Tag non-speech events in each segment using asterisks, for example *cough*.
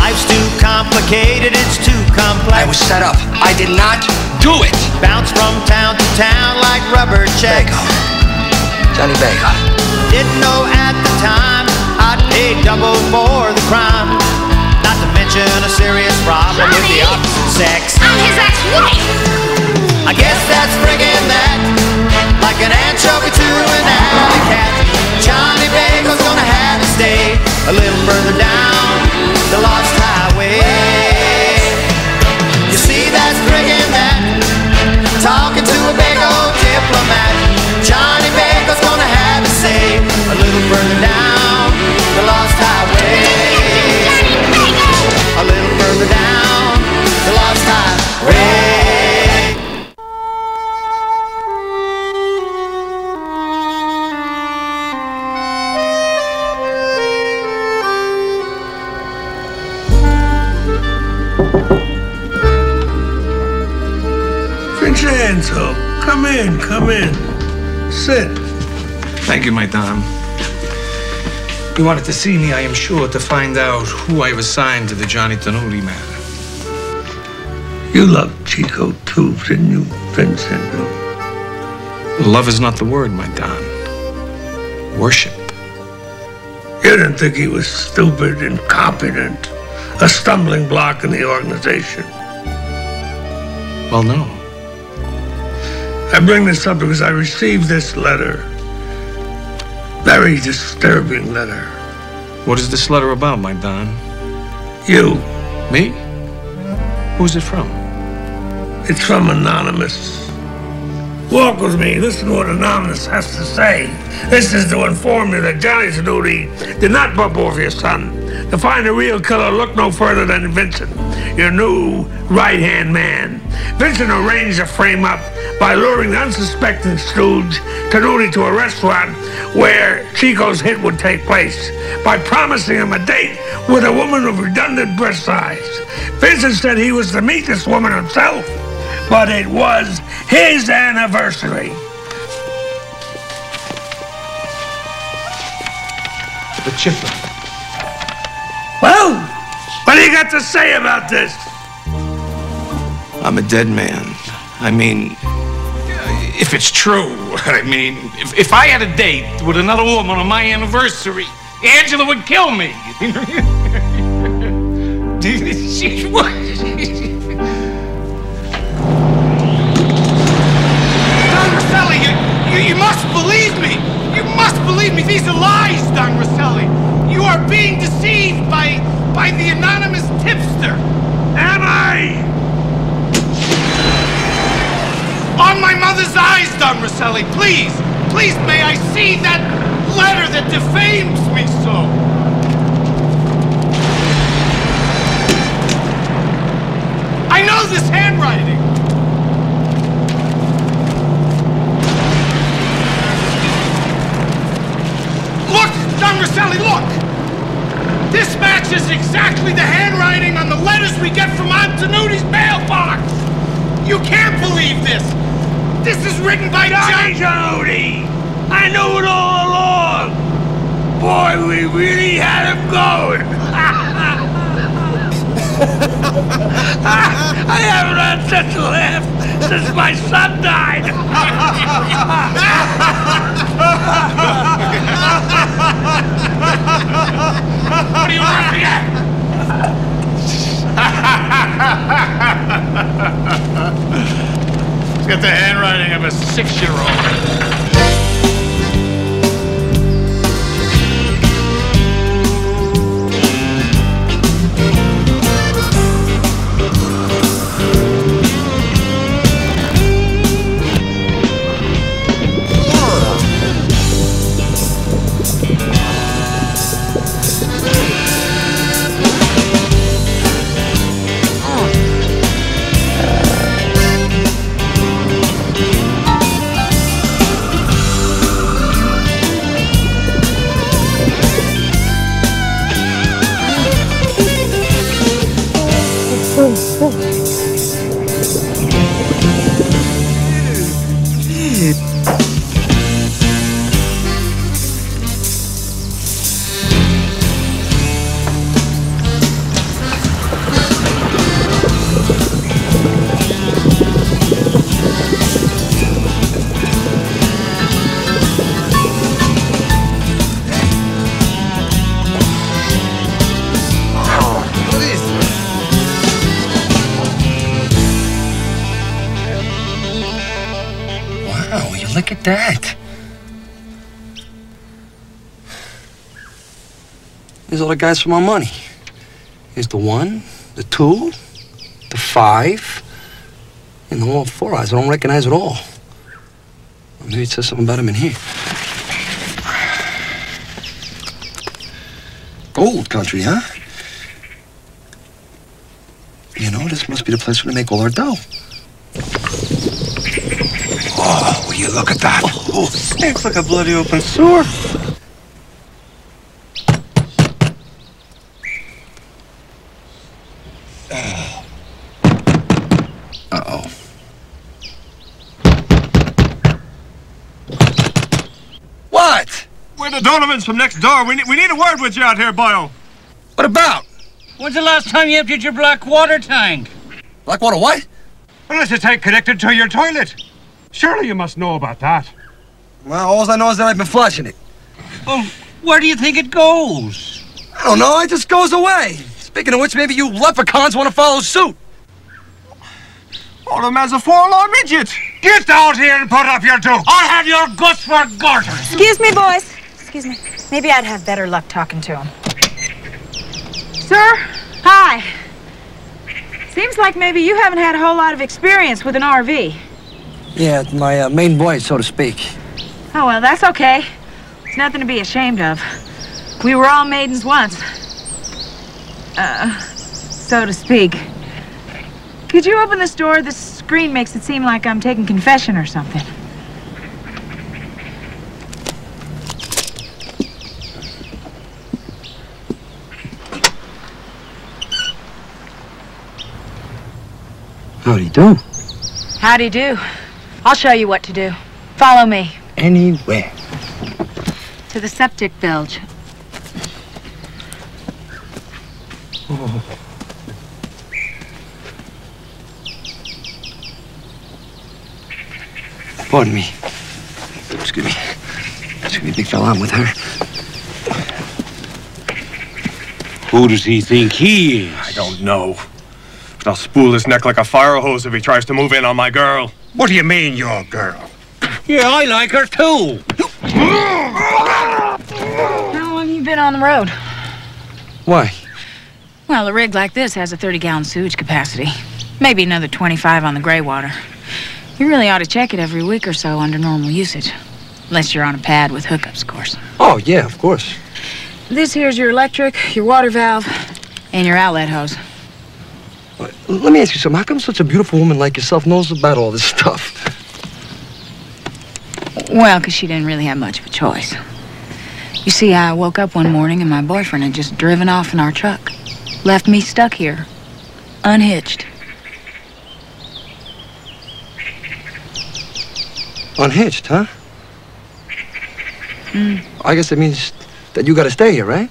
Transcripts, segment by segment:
Life's too complicated, it's too complex. I was set up. I did not do it. Bounce from town to town like rubber checks. Johnny Bago. Didn't know at the time I'd pay double for the crime. Not to mention a serious problem with the Johnny! opposite sex. I'm his ex-wife. I guess that's friggin' that. Like an anchovy to an alley cat. Johnny Bago's gonna have to stay a little further down the lost highway. You see, that's friggin' that. Talking to a big old diplomat. Johnny Bago's gonna have to stay a little further down in, come in. Sit. Thank you, my Don. You wanted to see me, I am sure, to find out who I was assigned to the Johnny Tenuti matter. You loved Chico too, didn't you, Vincenzo? Love is not the word, my Don. Worship. You didn't think he was stupid, incompetent, a stumbling block in the organization. Well, no. I bring this up because I received this letter. Very disturbing letter. What is this letter about, my Don? You. Me? Who's it from? It's from Anonymous. Walk with me. Listen to what Anonymous has to say. This is to inform you that Johnny Tenuti did not bump off your son. To find the real killer, look no further than Vincent, your new right-hand man. Vincent arranged to frame up by luring the unsuspecting stooge to a restaurant where Chico's hit would take place by promising him a date with a woman of redundant breast size. Vincent said he was to meet this woman himself, but it was his anniversary. The chipper. Well, what do you got to say about this? I'm a dead man. I mean, if it's true, *laughs* I mean, if, if I had a date with another woman on my anniversary, Angela would kill me. *laughs* she would. *laughs* must believe me. You must believe me. These are lies, Don Rosselli. You are being deceived by by the anonymous tipster. Am I? On my mother's eyes, Don Rosselli, please, please, may I see that letter that defames me so. I know this handwriting. Don look! This matches exactly the handwriting on the letters we get from Antonuti's mailbox! You can't believe this! This is written by Johnny John... Tenuti! I knew it all along! Boy, we really had him going! *laughs* I haven't had such a laugh since my son died! *laughs* *laughs* What are you laughing at? He's got the handwriting of a six-year-old. The guys for my money. Here's the one, the two, the five, and the all four eyes. I don't recognize at all. Maybe it says something about him in here. Gold country, huh? You know, this must be the place where they make all our dough. Oh, will you look at that? Oh, stinks like a bloody open sewer. Uh-oh. What? We're the Donovans from next door. We need, we need a word with you out here, Boyle. What about? When's the last time you emptied your black water tank? Black water what? Well, it's a tank connected to your toilet. Surely you must know about that. Well, all I know is that I've been flushing it. Well, where do you think it goes? I don't know, it just goes away. Speaking of which, maybe you leprechauns want to follow suit. Oh, the man's a forlorn midget. Get out here and put up your dukes. I'll have your guts for garters. Excuse me, boys. Excuse me. Maybe I'd have better luck talking to him. Sir? Hi. Seems like maybe you haven't had a whole lot of experience with an RV. Yeah, my uh, main voice, so to speak. Oh, well, that's okay. It's nothing to be ashamed of. We were all maidens once. Uh, so to speak. Could you open this door? This screen makes it seem like I'm taking confession or something. How'd he do? Howdy do. I'll show you what to do. Follow me Anywhere. to the septic bilge. Pardon me. Excuse me. Excuse me, big fella, I'm with her. Who does he think he is? I don't know. But I'll spool his neck like a fire hose if he tries to move in on my girl. What do you mean, your girl? Yeah, I like her too. How long you been on the road? Why? Well, a rig like this has a 30 gallon sewage capacity. Maybe another 25 on the gray water. You really ought to check it every week or so under normal usage. Unless you're on a pad with hookups, of course. Oh, yeah, of course. This here's your electric, your water valve, and your outlet hose. Let me ask you something. How come such a beautiful woman like yourself knows about all this stuff? Well, 'cause she didn't really have much of a choice. You see, I woke up one morning and my boyfriend had just driven off in our truck. Left me stuck here, unhitched. Unhitched, huh? Hmm. I guess that means that you gotta stay here, right?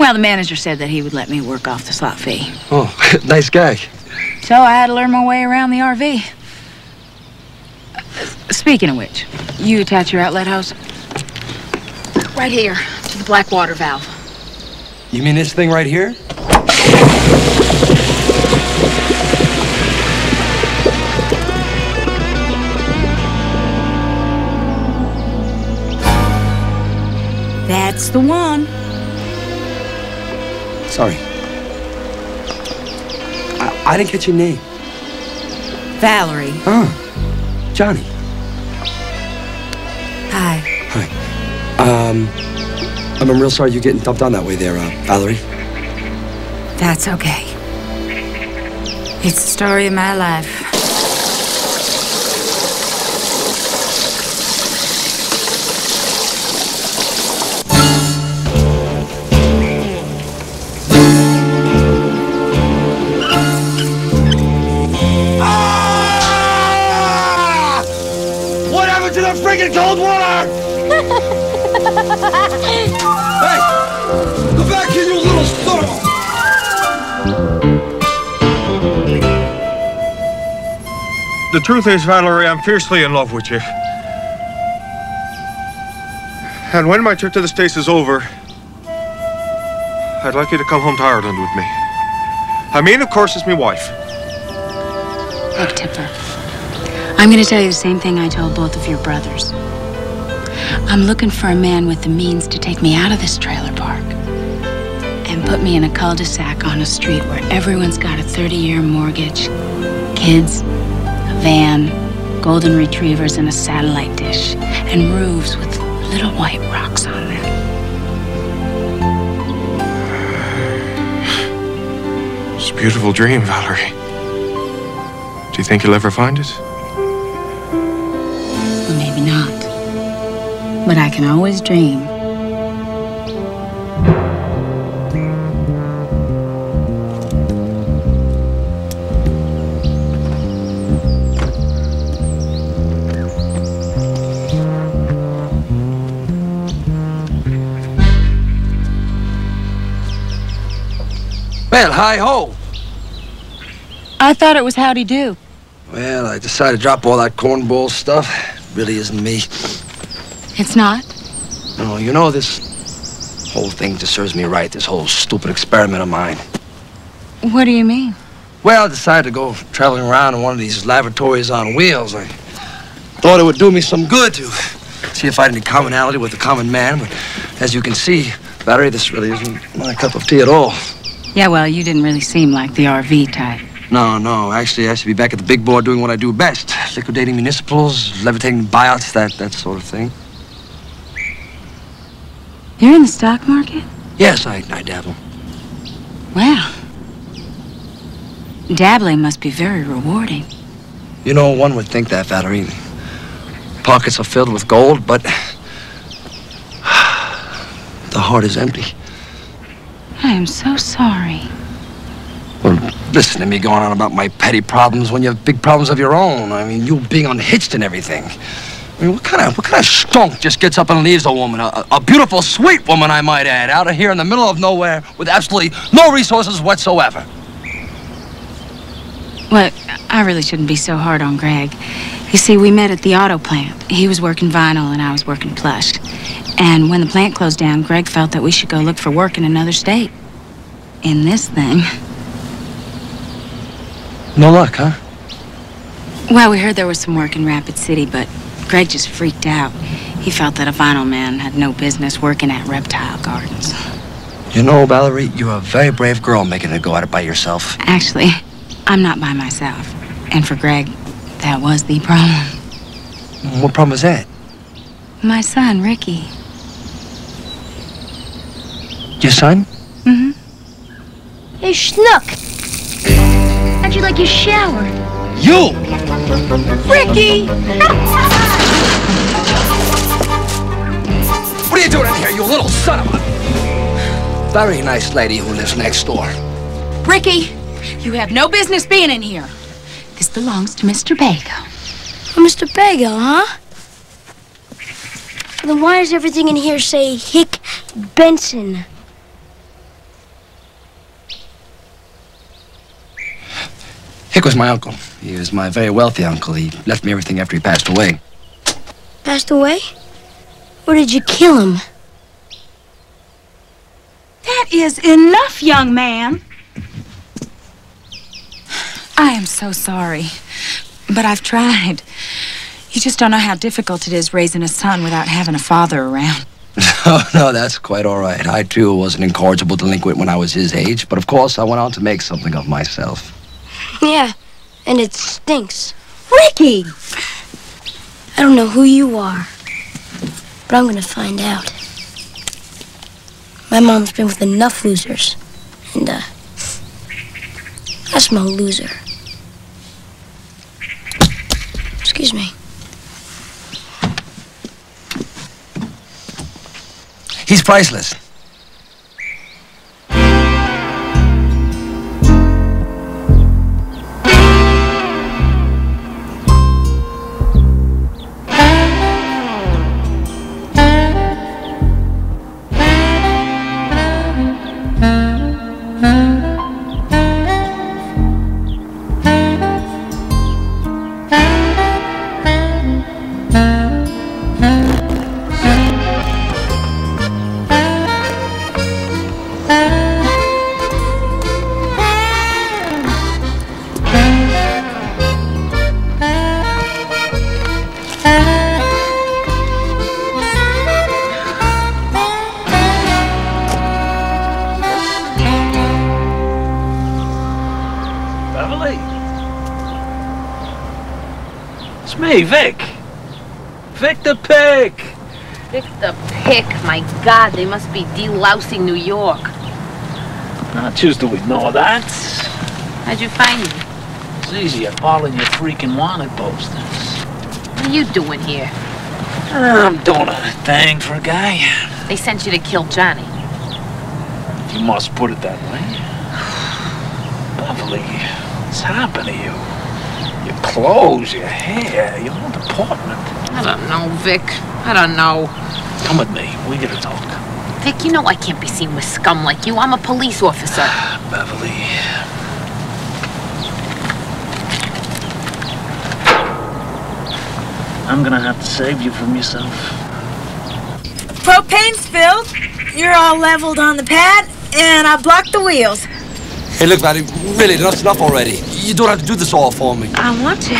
Well, the manager said that he would let me work off the slot fee. Oh, *laughs* nice guy. So I had to learn my way around the RV. Uh, Speaking of which, you attach your outlet hose? Right here, to the black water valve. You mean this thing right here? That's the one. Sorry. I, I didn't catch your name. Valerie. Oh, Johnny. Hi. Hi. Um, I'm, I'm real sorry you're getting dumped on that way there, uh, Valerie. That's okay. It's the story of my life. To the freaking cold water? *laughs* Hey! Go back here, you little son of a- The truth is, Valerie, I'm fiercely in love with you. And when my trip to the States is over, I'd like you to come home to Ireland with me. I mean, of course, as my wife. Look, Tipper. I'm going to tell you the same thing I told both of your brothers. I'm looking for a man with the means to take me out of this trailer park and put me in a cul-de-sac on a street where everyone's got a 30-year mortgage, kids, a van, golden retrievers and a satellite dish, and roofs with little white rocks on them. It's a beautiful dream, Valerie. Do you think you'll ever find it? Well, maybe not. But I can always dream. Well, hi ho. I thought it was howdy do. Well, I decided to drop all that cornball stuff. Really isn't me. It's not? No, you know, this whole thing just serves me right, this whole stupid experiment of mine. What do you mean? Well, I decided to go traveling around in one of these laboratories on wheels. I thought it would do me some good to see if I had any commonality with the common man, but as you can see, Valerie, this really isn't my cup of tea at all. Yeah, well, you didn't really seem like the RV type. No, no. Actually, I should be back at the big board doing what I do best. Liquidating municipals, levitating buyouts, that, that sort of thing. You're in the stock market? Yes, I, I dabble. Wow. Dabbling must be very rewarding. You know, one would think that, Valerie. Pockets are filled with gold, but *sighs* the heart is empty. I am so sorry. Well, listen to me going on about my petty problems when you have big problems of your own. I mean, you being unhitched and everything. I mean, what kind of what kind of stunk just gets up and leaves a woman, a, a beautiful, sweet woman, I might add, out of here in the middle of nowhere with absolutely no resources whatsoever? Well, I really shouldn't be so hard on Greg. You see, we met at the auto plant. He was working vinyl and I was working plush. And when the plant closed down, Greg felt that we should go look for work in another state. In this thing. *laughs* No luck, huh? Well, we heard there was some work in Rapid City, but Greg just freaked out. He felt that a vinyl man had no business working at Reptile Gardens. You know, Valerie, you're a very brave girl making a go at it by yourself. Actually, I'm not by myself. And for Greg, that was the problem. What problem is that? My son, Ricky. Your son? Mm-hmm. Hey, Schnook. How'd you like your shower? You! Ricky! What are you doing in here, you little son of a... Very nice lady who lives next door. Ricky, you have no business being in here. This belongs to Mr. Bago. Oh, Mr. Bago, huh? Then why does everything in here say Hick Benson? Hick was my uncle. He was my very wealthy uncle. He left me everything after he passed away. Passed away? Or did you kill him? That is enough, young man. I am so sorry. But I've tried. You just don't know how difficult it is raising a son without having a father around. *laughs* No, no, that's quite all right. I, too, was an incorrigible delinquent when I was his age, but of course, I went on to make something of myself. Yeah, and it stinks. Ricky! I don't know who you are, but I'm gonna find out. My mom's been with enough losers, and, uh, I smell loser. Excuse me. He's priceless. God, they must be delousing New York. I choose to ignore that. How'd you find me? It's easy at following your freaking wanted posters. What are you doing here? I'm doing a thing for a guy. They sent you to kill Johnny. If you must put it that way. Beverly, what's happened to you? Your clothes, your hair, your whole department. I don't know, Vic. I don't know. Come with me. We gotta talk. Vic, you know I can't be seen with scum like you. I'm a police officer. *sighs* Beverly. I'm gonna have to save you from yourself. Propane's filled. You're all leveled on the pad, and I blocked the wheels. Hey, look, Maddie, really, enough's enough already. You don't have to do this all for me. I want to.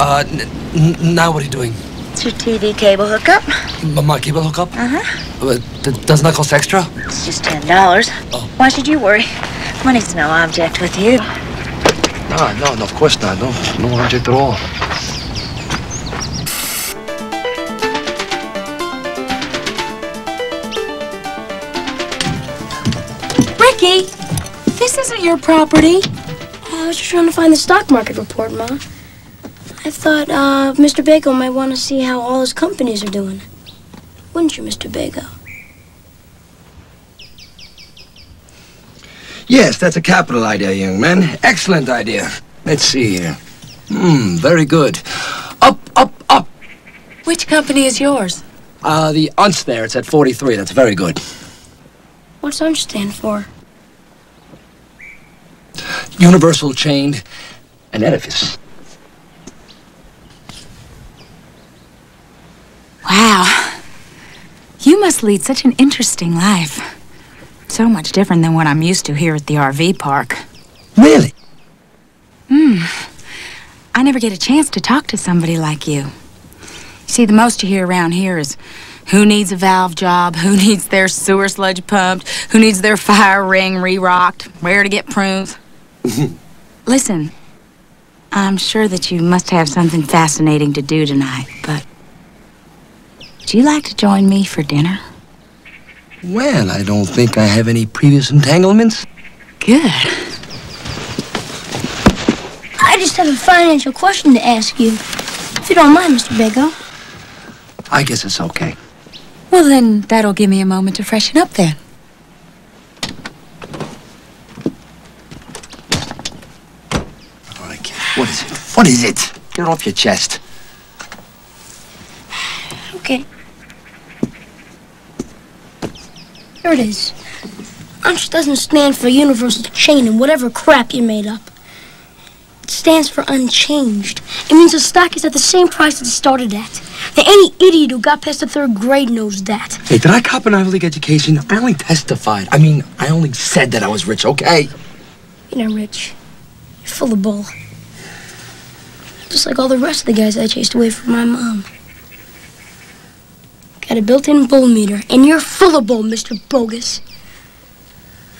Uh, n- n- now what are you doing? It's your TV cable hookup. M- my cable hookup? Uh-huh. Uh, doesn't that cost extra? It's just ten dollars. Oh. Why should you worry? Money's no object with you. No, no, no, of course not. No, no object at all. Ricky, this isn't your property. I was just trying to find the stock market report, Ma. I thought uh, Mr. Bago might want to see how all his companies are doing. Wouldn't you, Mr. Bago? Yes, that's a capital idea, young man. Excellent idea. Let's see here. Hmm, very good. Up, up, up. Which company is yours? Uh, the unce there, it's at 43. That's very good. What's UNCH stand for? Universal chained an edifice. Wow. Must lead such an interesting life. So much different than what I'm used to here at the RV park. Really? Hmm. I never get a chance to talk to somebody like you. You see, the most you hear around here is who needs a valve job, who *laughs* needs their sewer sludge pumped, who needs their fire ring re-rocked, where to get prunes. Listen, I'm sure that you must have something fascinating to do tonight, but would you like to join me for dinner? Well, I don't think I have any previous entanglements. Good. I just have a financial question to ask you. If you don't mind, Mr. Bago. I guess it's okay. Well, then that'll give me a moment to freshen up then. All right, kid. What is it? What is it? Get it off your chest. Okay. Here it is. UNCH doesn't stand for universal chain and whatever crap you made up. It stands for unchanged. It means the stock is at the same price it started at. Now, any idiot who got past the third grade knows that. Hey, did I cop an Ivy League education? I only testified. I mean, I only said that I was rich, okay? You're not rich. You're full of bull. Just like all the rest of the guys I chased away from my mom. Got a built-in bull meter, and you're full of bull, Mr. Bogus.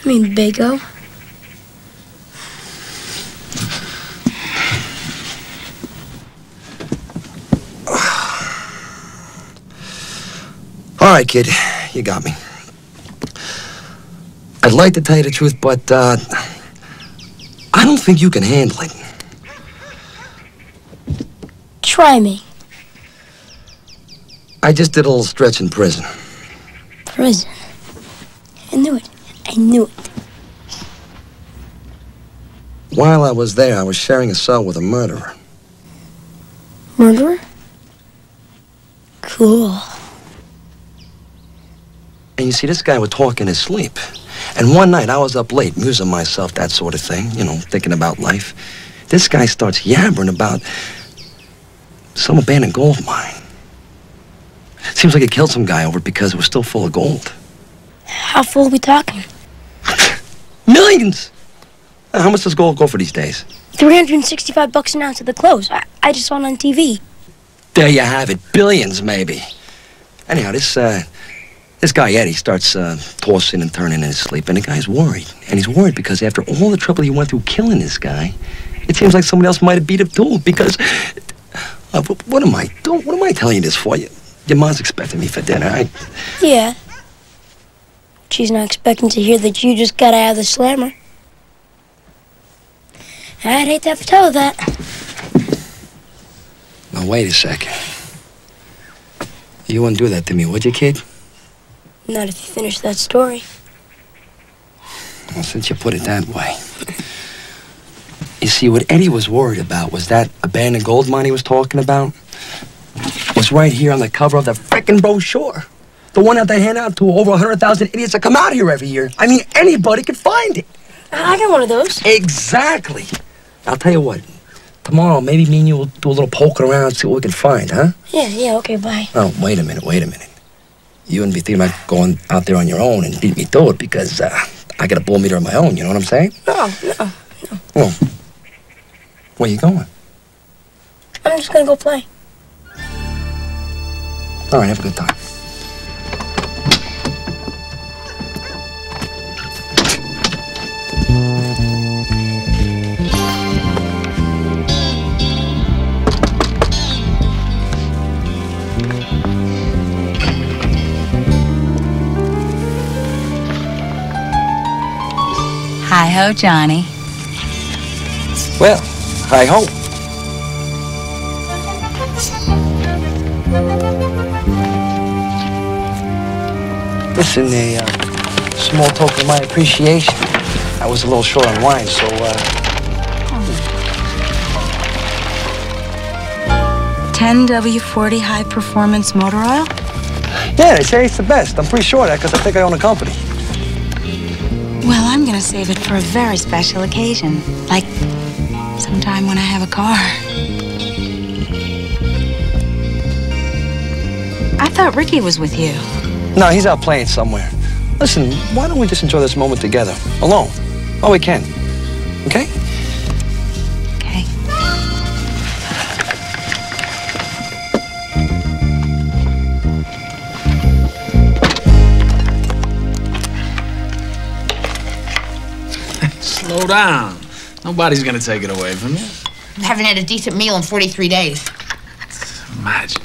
I mean, Bago. *sighs* All right, kid. You got me. I'd like to tell you the truth, but, uh, I don't think you can handle it. Try me. I just did a little stretch in prison. Prison. I knew it. I knew it. While I was there, I was sharing a cell with a murderer. Murderer? Cool. And you see, this guy would talk in his sleep. And one night, I was up late, musing myself, that sort of thing, you know, thinking about life. This guy starts yabbering about some abandoned gold mine. Seems like he killed some guy over it because it was still full of gold. How full are we talking? *laughs* Millions! Uh, How much does gold go for these days? 365 bucks an ounce at the close. I, I just saw it on TV. There you have it. Billions, maybe. Anyhow, this, uh, this guy, Eddie, starts, uh, tossing and turning in his sleep, and the guy's worried. And he's worried because after all the trouble he went through killing this guy, it seems like somebody else might have beat him too, because... Uh, what, what am I doing? What am I telling you this for? You, your mom's expecting me for dinner. I, Yeah. She's not expecting to hear that you just got out of the slammer. I'd hate to have to tell her that. now wait a second. You wouldn't do that to me, would you, kid? Not if you finish that story. Well, since you put it that way. You see, what Eddie was worried about was that abandoned gold mine he was talking about was right here on the cover of the frickin' brochure. The one that they hand out to over 100,000 idiots that come out here every year. I mean, anybody could find it. I got one of those. Exactly. I'll tell you what. Tomorrow, maybe me and you will do a little poking around, and see what we can find, huh? Yeah, yeah, okay, bye. Oh, wait a minute, wait a minute. You wouldn't be thinking about going out there on your own and beat me to it because uh, I got a bull meter of my own, you know what I'm saying? No, no, no. Well, where you going? I'm just gonna go play. All right, have a good time. Hi ho, Johnny. Well, hi ho. Listen, a uh, small token of my appreciation. I was a little short on wine, so uh, 10W40 high performance motor oil? yeah, they say it's the best. I'm pretty sure of that because I think I own a company. Well, I'm gonna save it for a very special occasion. Like sometime when I have a car. I thought Ricky was with you. No, he's out playing somewhere. Listen, why don't we just enjoy this moment together, alone? Oh, we can. Okay? Okay. *laughs* Slow down. Nobody's gonna take it away from you. Haven't had a decent meal in 43 days. Imagine.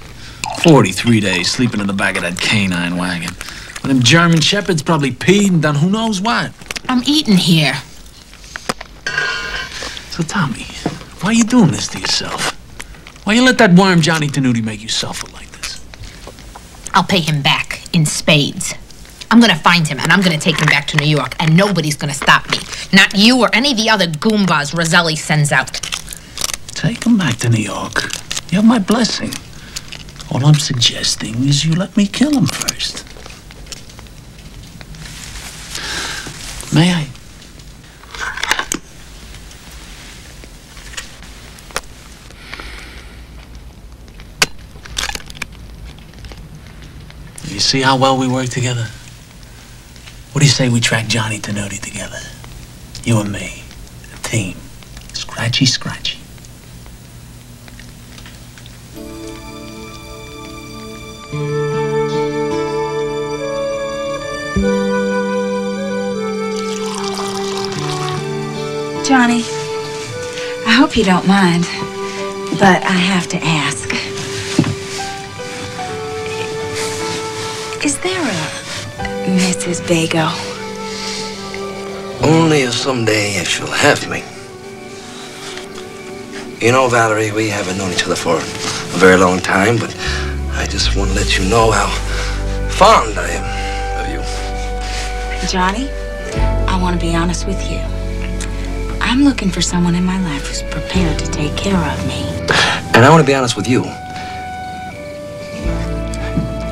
43 days sleeping in the back of that canine wagon. Well, them German shepherds probably peed and done who knows what. I'm eating here. So me, why you doing this to yourself? Why you let that worm Johnny Tenuti make you suffer like this? I'll pay him back in spades. I'm gonna find him and I'm gonna take him back to New York, and nobody's gonna stop me. Not you or any of the other goombas Roselli sends out. Take him back to New York. You have my blessing. All I'm suggesting is you let me kill him first. May I? You see how well we work together? What do you say we track Johnny Tenuti together? You and me. A team. Scratchy, scratchy. Johnny, I hope you don't mind, but I have to ask. Is there a Mrs. Bago? Only if someday if she'll have me. You know, Valerie, we haven't known each other for a very long time, but I just want to let you know how fond I am of you. Johnny, I want to be honest with you. I'm looking for someone in my life who's prepared to take care of me. And I want to be honest with you.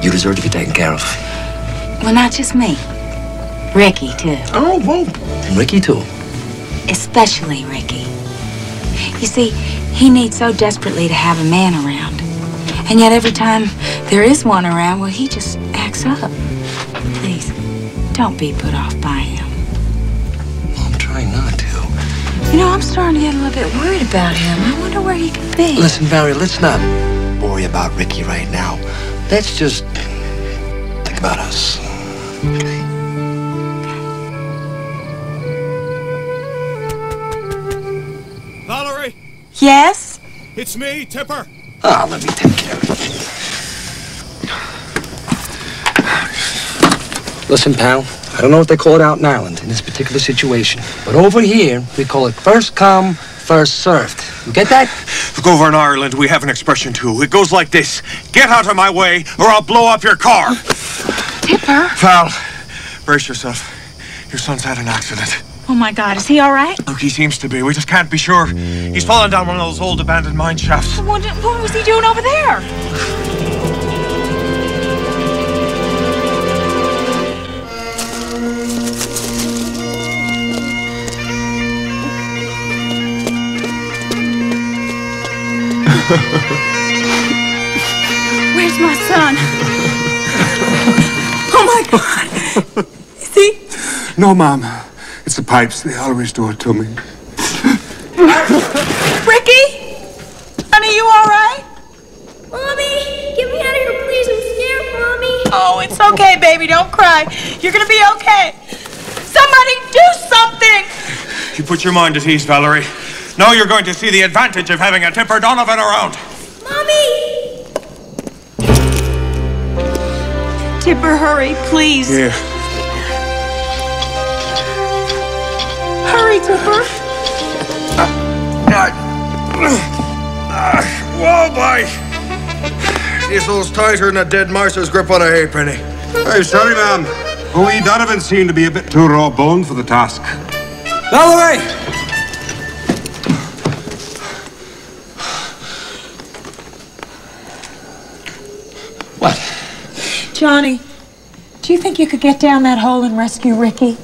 You deserve to be taken care of. Well, not just me. Ricky, too. Oh, well, and Ricky, too. Especially Ricky. You see, he needs so desperately to have a man around. And yet every time there is one around, well, he just acts up. Please, don't be put off by him. You know, I'm starting to get a little bit worried about him. I wonder where he could be. Listen, Valerie, let's not worry about Ricky right now. Let's just think about us. Okay? Valerie, Yes? it's me, Tipper. Ah, let me take care of it. Listen, pal, I don't know what they call it out in Ireland in this particular situation, but over here, we call it first come, first served. You get that? Look, over in Ireland, we have an expression too. It goes like this Get out of my way, or I'll blow up your car. Tipper. Val, brace yourself. Your son's had an accident. Oh my God, is he all right? Look, he seems to be. We just can't be sure. He's fallen down one of those old abandoned mine shafts. What, what was he doing over there? *laughs* Where's my son? *laughs* Oh my God! Is he? No, Mom. It's the pipes. They always do it to me. Ricky? Honey, you all right? Mommy, get me out of here, please. I'm scared, Mommy. Oh, it's okay, baby. Don't cry. You're gonna be okay. Somebody do something! You put your mind at ease, Valerie. Now you're going to see the advantage of having a Tipper Donovan around. Mommy! Tipper, hurry, please. Here. Hurry, Tipper. Whoa, boy! This old's tighter than a dead mouse's grip on a halfpenny. I'm sorry, ma'am. Bowie Donovan seemed to be a bit too raw boned for the task. Valerie! What? Johnny, do you think you could get down that hole and rescue Ricky?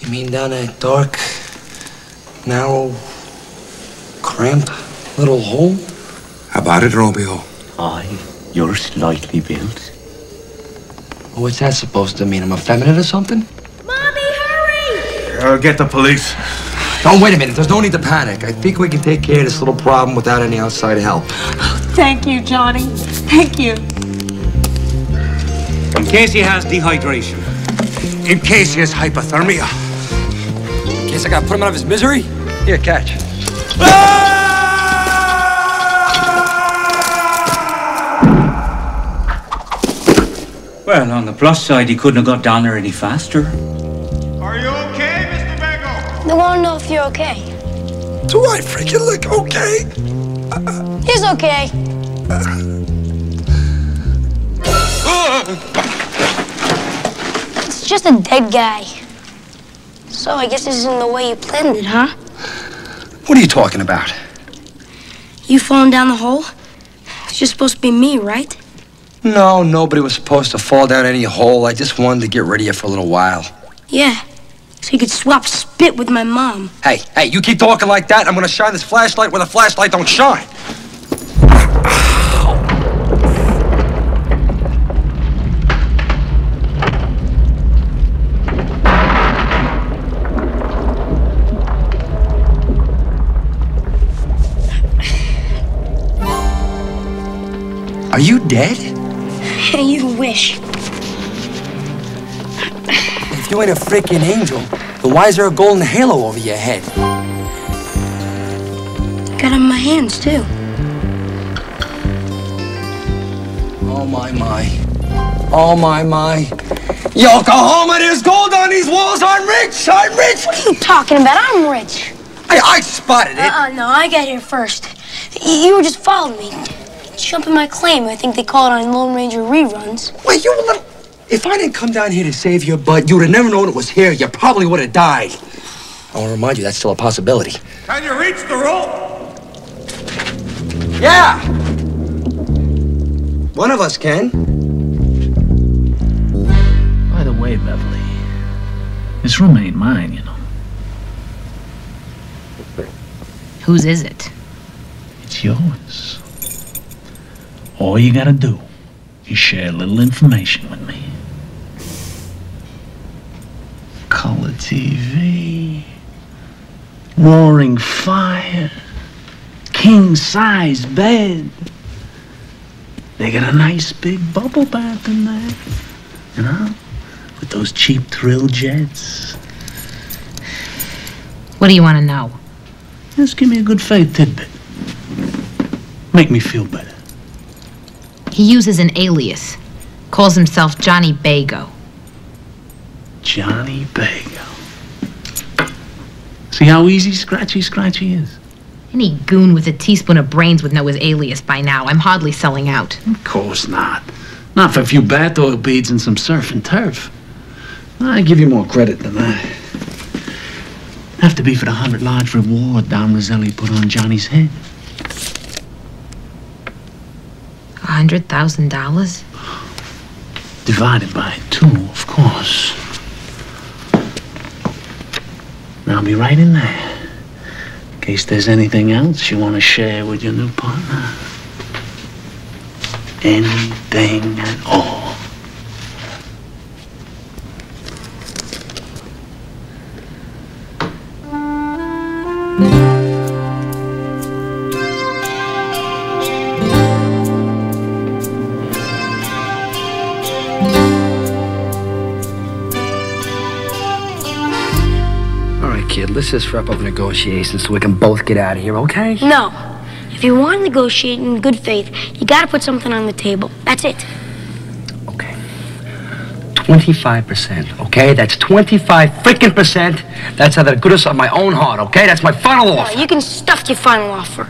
You mean down that dark, narrow, cramped little hole? How about it, Romeo? I, you're slightly built. What's that supposed to mean? I'm effeminate or something? Mommy, hurry! I'll get the police. Don't wait a minute. There's no need to panic. I think we can take care of this little problem without any outside help. Thank you, Johnny. Thank you. In case he has dehydration. In case he has hypothermia. In case I gotta put him out of his misery? Here, catch. Well, on the plus side, he couldn't have got down there any faster. Bagel? I want to know if you're okay. Do I freaking look okay? He's okay. It's just a dead guy. So I guess this isn't the way you planned it, huh? What are you talking about? You falling down the hole? It's just supposed to be me, right? No, nobody was supposed to fall down any hole. I just wanted to get rid of you for a little while. Yeah. So you could swap spit with my mom. Hey, hey, you keep talking like that, I'm gonna shine this flashlight where the flashlight don't shine. Are you dead? *laughs* you wish. If you ain't a freaking angel, then why is there a golden halo over your head? Got in my hands, too. Oh my my. Oh my my. Yokohama, there's gold on these walls. I'm rich. I'm rich. What are you talking about? I'm rich. I, I spotted it. Uh-uh, no, I got here first. You were just following me. Jumping my claim, I think they call it on Lone Ranger reruns. Wait, you little. If I didn't come down here to save your butt, you would have never known it was here. You probably would have died. I want to remind you that's still a possibility. Can you reach the rope? Yeah. One of us can. By the way, Beverly, this room ain't mine, you know. Whose is it? It's yours. All you gotta do is share a little information with me. Color TV, roaring fire, king size bed. They got a nice big bubble bath in there, you know, with those cheap thrill jets. What do you want to know? Just give me a good faith tidbit. Make me feel better. He uses an alias. Calls himself Johnny Bago. Johnny Bago. See how easy Scratchy Scratchy is? Any goon with a teaspoon of brains would know his alias by now. I'm hardly selling out. Of course not. Not for a few bath oil beads and some surf and turf. I give you more credit than that. Have to be for the hundred large reward Don Roselli put on Johnny's head. A hundred thousand dollars? Divided by two, of course. Now I'll be right in there. In case there's anything else you want to share with your new partner. Anything at all. Right, let's just wrap up negotiations so we can both get out of here, okay? No. If you want to negotiate in good faith, you gotta put something on the table. That's it. Okay. 25%, okay? That's 25 freaking percent. That's out of the goodness of my own heart, okay? That's my final No, offer. you can stuff your final offer.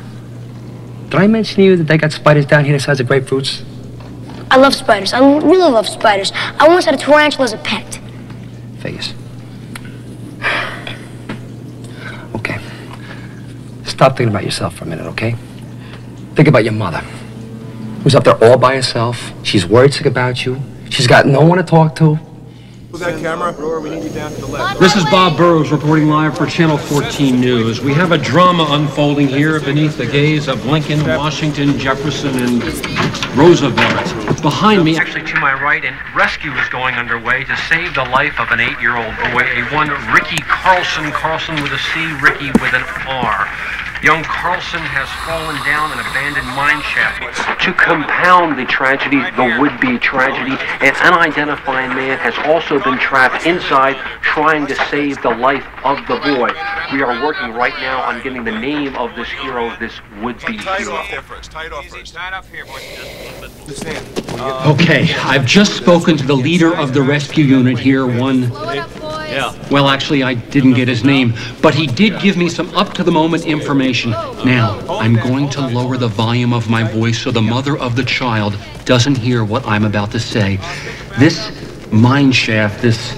Did I mention to you that they got spiders down here the size of grapefruits? I love spiders. I really love spiders. I once had a tarantula as a pet. Vegas. Okay. Stop thinking about yourself for a minute, okay? Think about your mother. Who's up there all by herself. She's worried sick about you. She's got no one to talk to. that camera? we need you down to the left. This is Bob Burrows reporting live for Channel 14 News. We have a drama unfolding here beneath the gaze of Lincoln, Washington, Jefferson, and Roosevelt. Behind me, actually to my right, and rescue is going underway to save the life of an eight-year-old boy, a one Ricky Carlson, Carlson with a C, Ricky with an R. Young Carlson has fallen down an abandoned mine shaft. To compound the tragedy, the would-be tragedy, an unidentified man has also been trapped inside trying to save the life of the boy. We are working right now on getting the name of this hero, this would-be hero. Okay, I've just spoken to the leader of the rescue unit here, one... Yeah. Well, actually, I didn't get his name, but he did give me some up-to-the-moment information. Now, I'm going to lower the volume of my voice so the mother of the child doesn't hear what I'm about to say. This mine shaft, this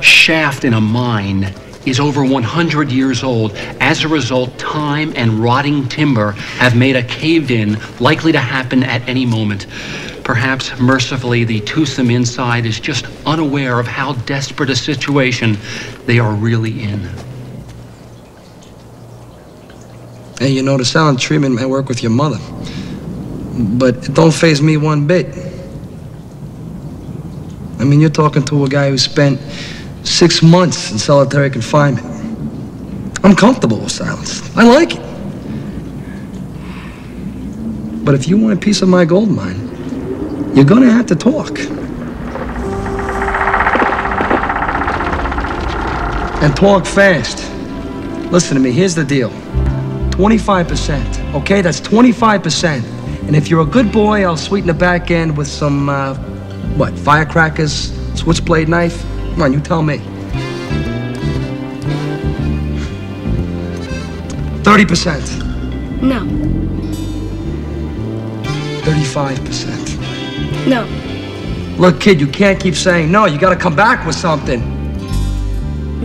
shaft in a mine, is over 100 years old. As a result, time and rotting timber have made a caved in likely to happen at any moment. Perhaps, mercifully, the twosome inside is just unaware of how desperate a situation they are really in. Hey, you know, the silent treatment may work with your mother. But it don't phase me one bit. I mean, you're talking to a guy who spent six months in solitary confinement. I'm comfortable with silence. I like it. But if you want a piece of my gold mine, you're gonna have to talk. And talk fast. Listen to me, here's the deal. 25%, okay? That's 25%. And if you're a good boy, I'll sweeten the back end with some, uh, what, firecrackers, switchblade knife? Come on, you tell me. 30%, No. 35%. No. Look, kid, you can't keep saying no. You gotta come back with something.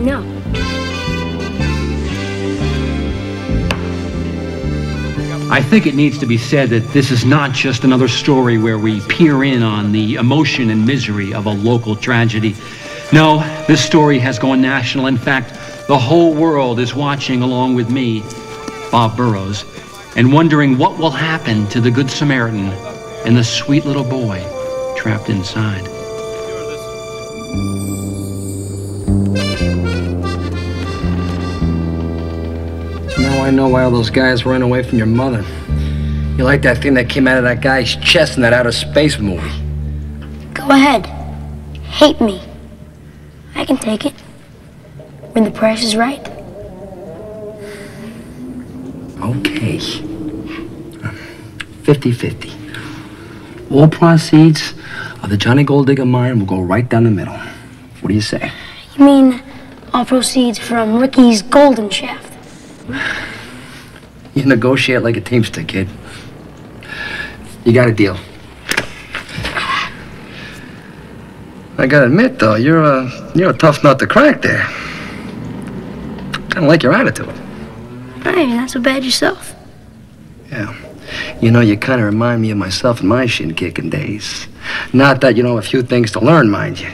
No. I think it needs to be said that this is not just another story where we peer in on the emotion and misery of a local tragedy. No, this story has gone national. In fact, the whole world is watching along with me, Bob Burrows, and wondering what will happen to the Good Samaritan and the sweet little boy trapped inside. I know why all those guys ran away from your mother. You like that thing that came out of that guy's chest in that outer space movie. Go ahead. Hate me. I can take it. When the price is right. Okay. 50 50. All proceeds of the Johnny Gold Digger mine will go right down the middle. What do you say? You mean all proceeds from Ricky's golden shaft? You negotiate like a teamster, kid. You got a deal. I gotta admit, though, you're a you're a tough nut to crack there. Kind of like your attitude. Hey, not so bad yourself. Yeah. You know, you kind of remind me of myself in my shin kicking days. Not that you know a few things to learn, mind you.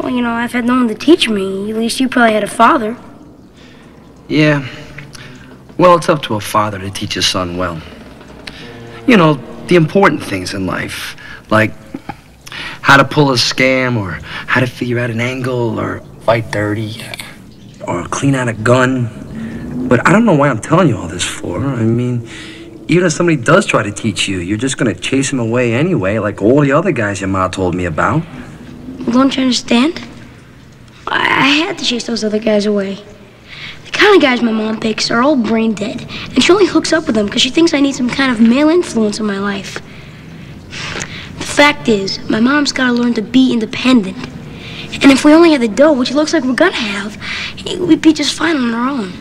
Well, you know, I've had no one to teach me. At least you probably had a father. Yeah. Well, it's up to a father to teach his son well. You know, the important things in life, like how to pull a scam or how to figure out an angle or fight dirty or clean out a gun. But I don't know why I'm telling you all this for. I mean, even if somebody does try to teach you, you're just gonna chase him away anyway, like all the other guys your ma told me about. Well, don't you understand? I, I had to chase those other guys away. The kind of guys my mom picks are all brain dead, and she only hooks up with them because she thinks I need some kind of male influence in my life. The fact is, my mom's got to learn to be independent. And if we only had the dough, which it looks like we're gonna have, we'd be just fine on our own.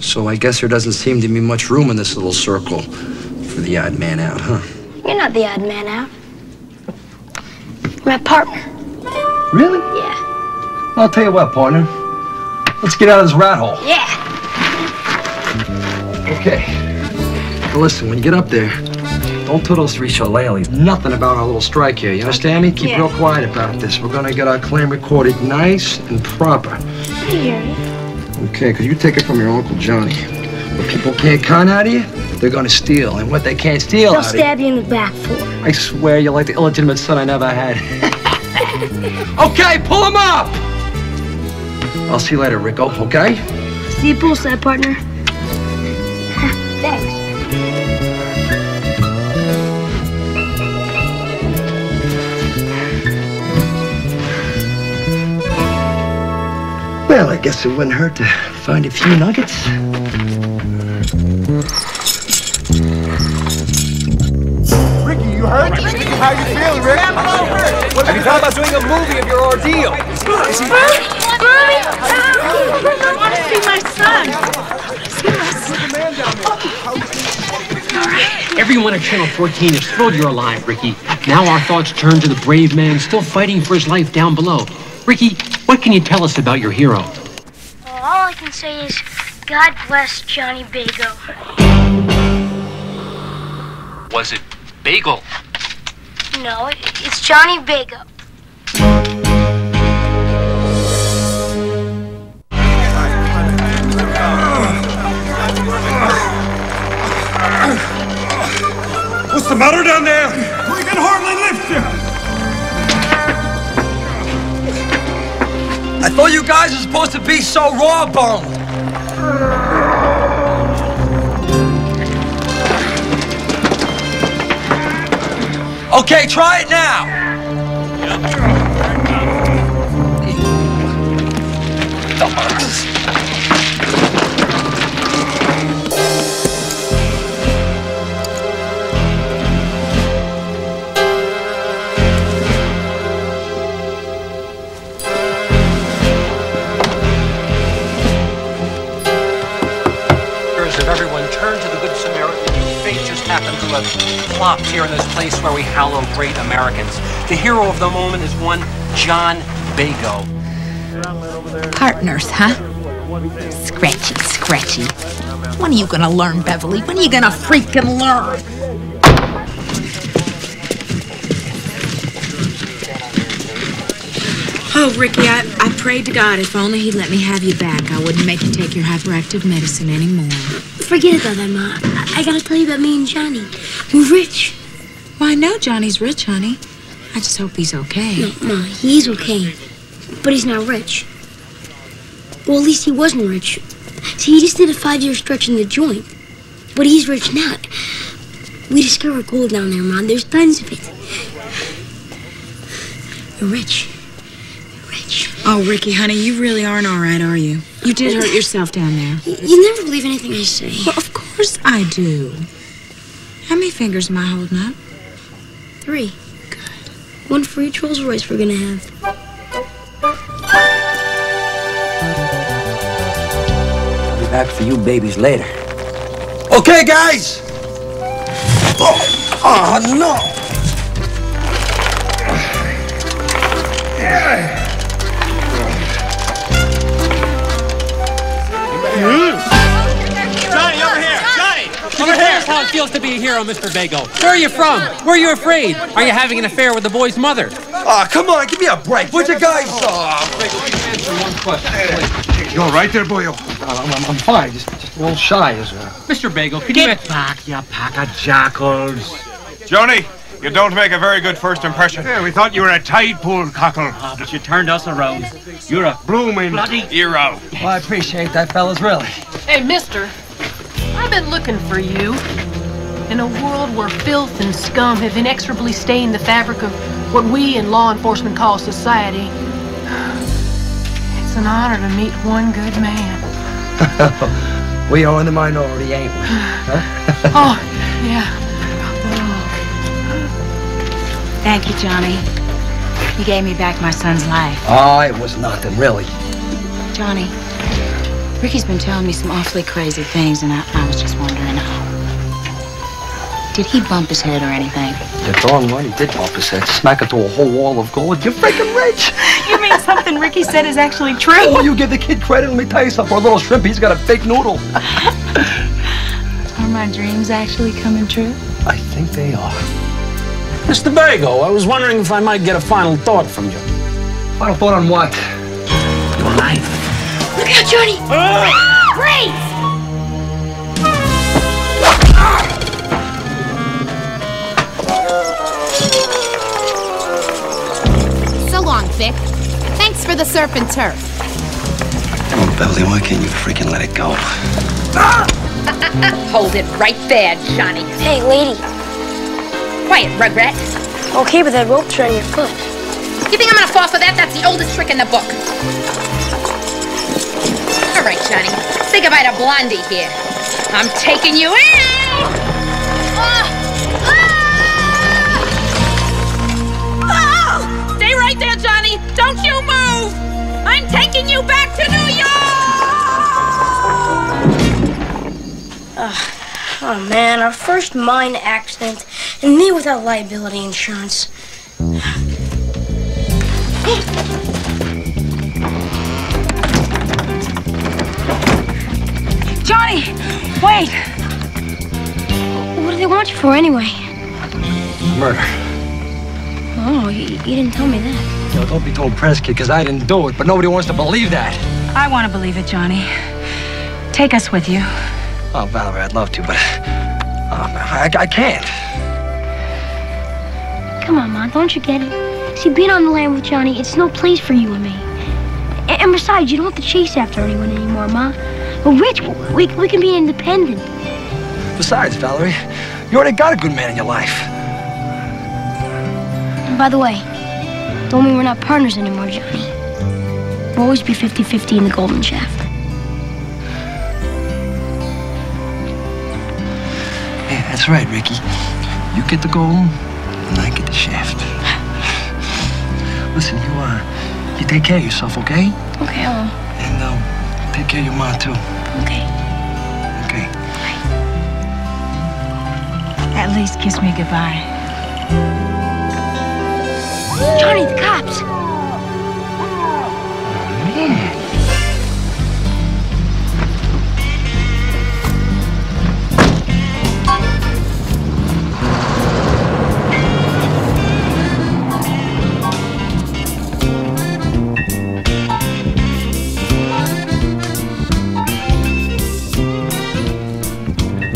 So I guess there doesn't seem to be much room in this little circle for the odd man out, huh? You're not the odd man out. You're my partner. Really? Yeah. I'll tell you what, partner. Let's get out of this rat hole. Yeah. Okay. Now listen, when you get up there, don't tell those three shillelaghs nothing about our little strike here. You understand me? Keep Yeah. real quiet about this. We're gonna get our claim recorded nice and proper. You. Okay, because you take it from your Uncle Johnny. What people can't con out of you, they're gonna steal. And what they can't steal They'll out of you, stab you in the back for it. I swear you're like the illegitimate son I never had. *laughs* okay, pull him up! I'll see you later, Rico, okay? See you poolside, partner. *laughs* Thanks. Well, I guess it wouldn't hurt to find a few nuggets. Ricky, you hurt? How you feeling, Rick? Have you thought about doing a movie of your ordeal? Mommy! I want to see my son. Everyone at Channel 14 is thrilled you're alive, Ricky. Now our thoughts turn to the brave man still fighting for his life down below. Ricky, what can you tell us about your hero? Well, all I can say is, God bless Johnny Bagel. Was it Bagel? No, it's Johnny Bago. What's the matter down there? We can hardly lift you. I thought you guys were supposed to be so raw boned. Okay, try it now. Of everyone turn to the Good Samaritan. Fate just happened to have plopped here in this place where we hallow great Americans. The hero of the moment is one John Bago. Partners, huh? Scratchy, scratchy. When are you gonna learn, Beverly? When are you gonna freaking learn? Oh, Ricky, I, I prayed to God if only he'd let me have you back, I wouldn't make you take your hyperactive medicine anymore. Forget about that, Ma. I, I gotta tell you about me and Johnny. We're rich. Well, I know Johnny's rich, honey. I just hope he's okay. No, Ma, he's okay. But he's not rich. Well, at least he wasn't rich. See, he just did a five-year stretch in the joint. But he's rich now. We discovered gold down there, Ma. There's tons of it. You're rich. You're rich. Oh, Ricky, honey, you really aren't all right, are you? You did hurt yourself down there. You never believe anything I say. Well, of course I do. How many fingers am I holding up? Three. Good. One for each Rolls Royce we're gonna have. I'll be back for you babies later. Okay, guys! Oh, oh no! Johnny, it feels to be a hero, Mr. Bagel. Where are you from? Where are you afraid? Are you having an affair with the boy's mother? Oh, come on, give me a break. Would you guys? You all right there, boyo? I'm, I'm, I'm fine. Just, just a little shy. Is, uh... Mr. Bagel, could you Get back, you pack of jackals. Johnny, you don't make a very good first impression. Yeah, we thought you were a tide pool cockle. Ah, but you turned us around. You're a blooming bloody hero. Well, I appreciate that, fellas, really. Hey, mister. I've been looking for you. In a world where filth and scum have inexorably stained the fabric of what we in law enforcement call society, it's an honor to meet one good man. *laughs* we are in the minority, ain't we? Huh? *laughs* Oh, yeah. Thank you, Johnny. You gave me back my son's life. Oh, it was nothing, really. Johnny, Ricky's been telling me some awfully crazy things, and I, I was just wondering, did he bump his head or anything? You're darn right he did bump his head. Smack into a whole wall of gold. You're freaking rich. You mean something Ricky said is actually true? Oh, you give the kid credit. Let me tell you something. For a little shrimp, he's got a fake noodle. Are my dreams actually coming true? I think they are. Mr. Bagel, I was wondering if I might get a final thought from you. Final thought on what? Your life. Look out, Johnny! Ah! Ah, great! So Vic. Thanks for the surf and turf. Come on, Beverly, why can't you freaking let it go? *laughs* Hold it right there, Johnny. Hey, lady. Quiet, Rugrat. Okay, but that rope's around your foot. You think I'm gonna fall for that? That's the oldest trick in the book. All right, Johnny. Say goodbye to Blondie here. I'm taking you in! Don't you move. I'm taking you back to New York. Ugh. Oh man, our first mine accident, and me without liability insurance. Johnny, wait! What do they want you for anyway? Murder. Oh, you, you didn't tell me that. Yo, don't be told press kid, because I didn't do it, but nobody wants to believe that. I want to believe it, Johnny. Take us with you. Oh, Valerie, I'd love to, but um, I, I can't. Come on, Ma, don't you get it? See, being on the land with Johnny, it's no place for you and me. A- And besides, you don't have to chase after anyone anymore, Ma. We're rich. We, we can be independent. Besides, Valerie, you already got a good man in your life. And by the way, don't mean we're not partners anymore, Johnny. We'll always be 50-50 in the Golden Shaft. Yeah, that's right, Ricky. You get the golden, and I get the shaft. Listen, you uh, you take care of yourself, okay? Okay, I'll... And um, take care of your mom too. Okay. Okay. At least kiss me goodbye. Johnny, the cops!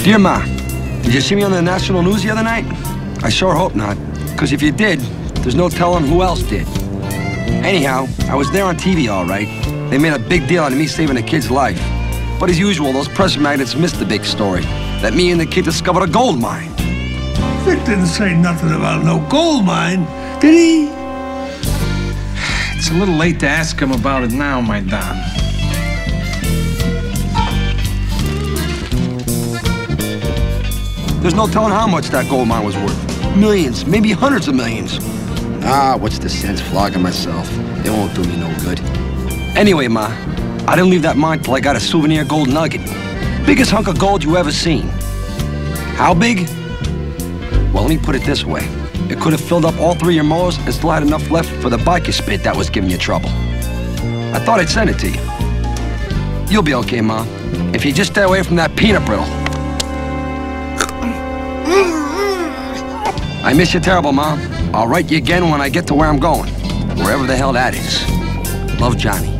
Dear Ma, did you see me on the national news the other night? I sure hope not, because if you did, there's no telling who else did. Anyhow, I was there on TV all right. They made a big deal out of me saving a kid's life. But as usual, those press magnets missed the big story. That me and the kid discovered a gold mine. Vic didn't say nothing about no gold mine, did he? It's a little late to ask him about it now, my Don. There's no telling how much that gold mine was worth. Millions, maybe hundreds of millions. Ah, what's the sense flogging myself? It won't do me no good. Anyway, Ma, I didn't leave that mine till I got a souvenir gold nugget. Biggest hunk of gold you ever seen. How big? Well, let me put it this way. It could have filled up all three of your molars and still had enough left for the bicuspid that was giving you trouble. I thought I'd send it to you. You'll be okay, Ma. If you just stay away from that peanut brittle. I miss you terrible, Mom. I'll write you again when I get to where I'm going. Wherever the hell that is. Love, Johnny.